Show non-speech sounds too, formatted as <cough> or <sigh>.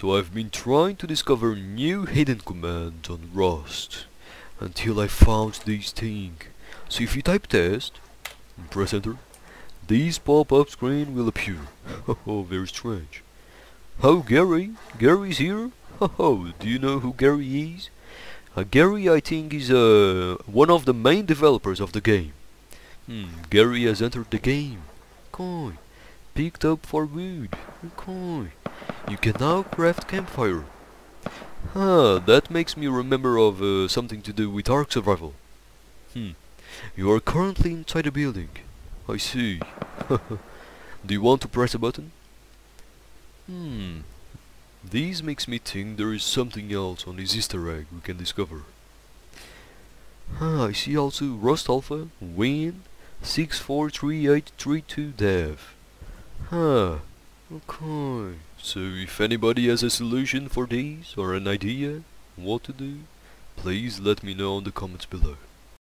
So I've been trying to discover new hidden commands on Rust until I found this thing. So if you type test and press enter, this pop-up screen will appear. <laughs> Oh, very strange. Oh, Garry, Garry's here. <laughs> Oh, do you know who Garry is? Uh, Garry, I think, is uh, one of the main developers of the game. Hmm, Garry has entered the game. Coin. Picked up for wood. Coin. You can now craft campfire. Ah, that makes me remember of uh, something to do with Ark Survival. Hmm. You are currently inside a building. I see. <laughs> do you want to press a button? Hmm. This makes me think there is something else on this Easter egg we can discover. Ah, I see also Rust Alpha, Win, 643832 dev. Huh. Okay. So if anybody has a solution for this or an idea what to do, please let me know in the comments below.